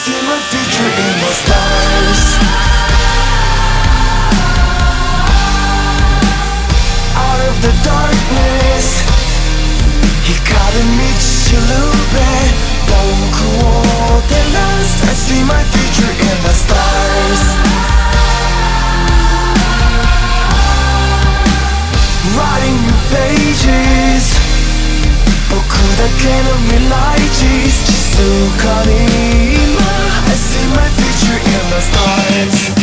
see my future in the stars. Out of the darkness He got a Michilube the I see my future in the stars. Writing new pages last night.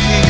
looking